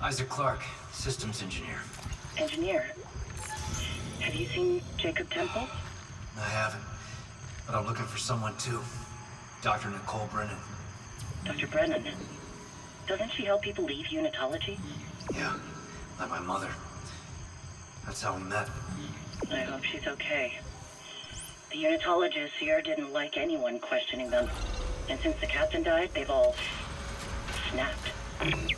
Isaac Clarke, systems engineer. Engineer. Have you seen Jacob Temple? I haven't, but I'm looking for someone too. Dr. Nicole Brennan. Dr. Brennan. Doesn't she help people leave unitology? Yeah, like my mother. That's how we met. I hope she's okay. The unitologists here didn't like anyone questioning them. And since the captain died, they've all snapped.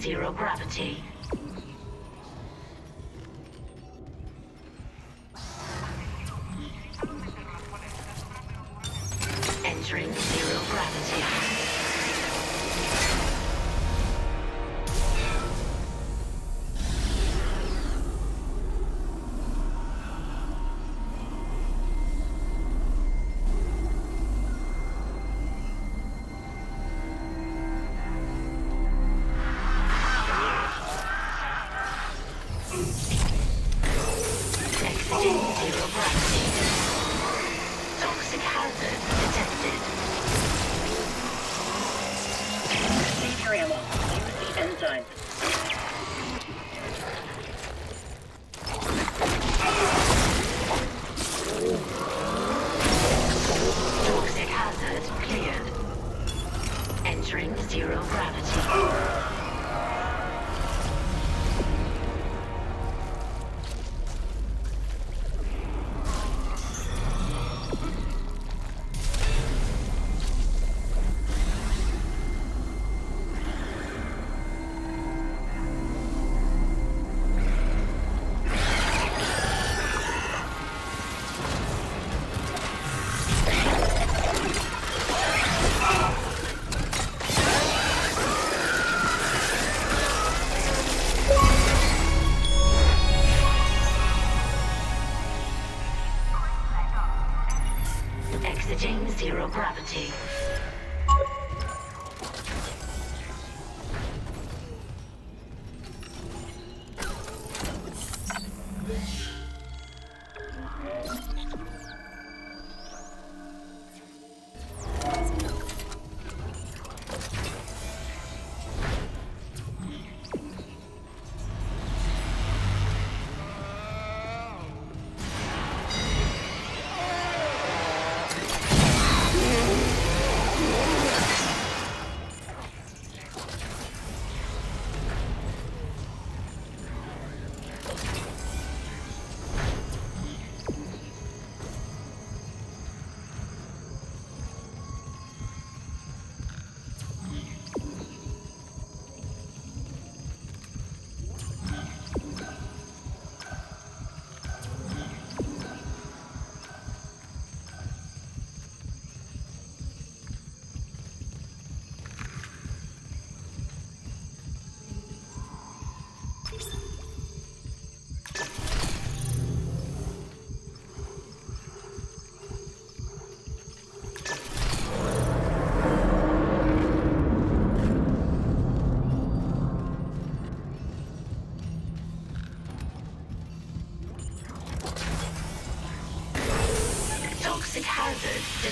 Zero gravity. Entering zero gravity.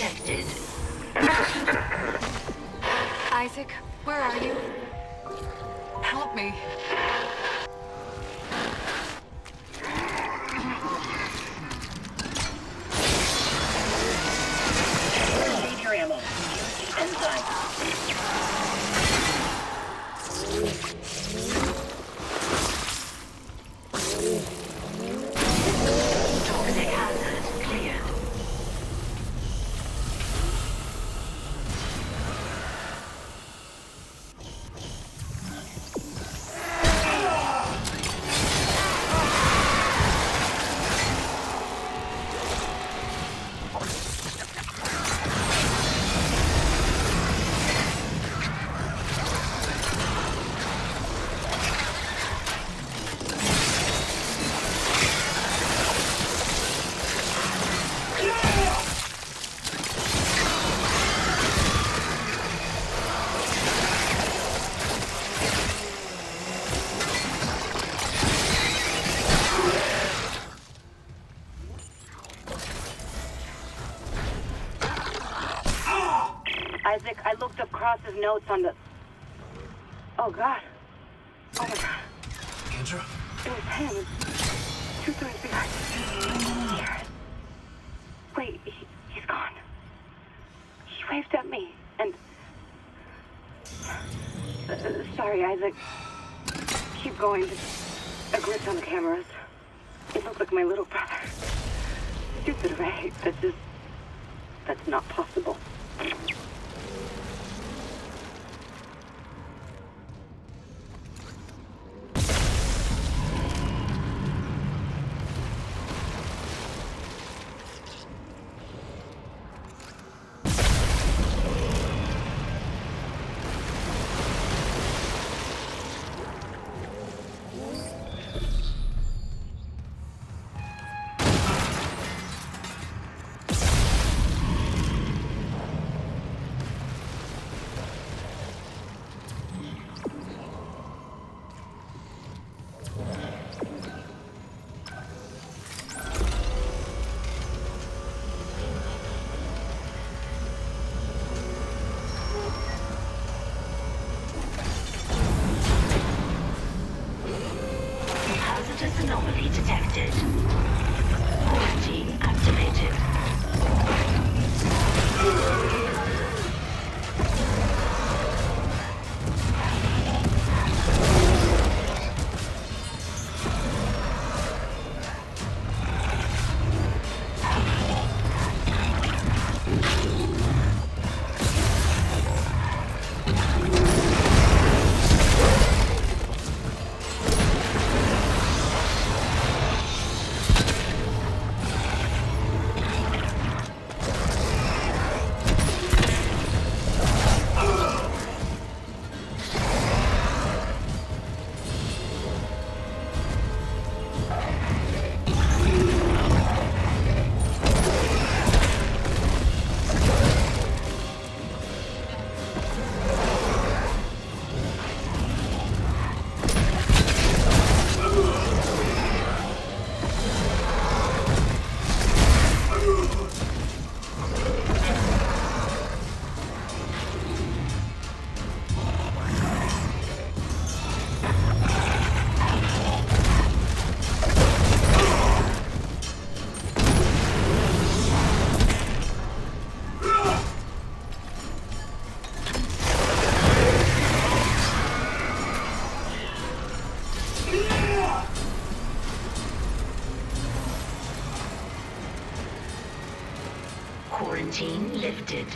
Detected. Isaac, where are you? Notes on the. Oh God. Oh my God. Andrew? It was him. Two behind. Wait, he, he's gone. He waved at me, and. Uh, sorry, Isaac. Keep going. A glitch on the cameras. It looked like my little brother. Stupid, right? That's just. That's not possible. Detected. Quarantine lifted.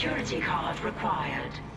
Security card required.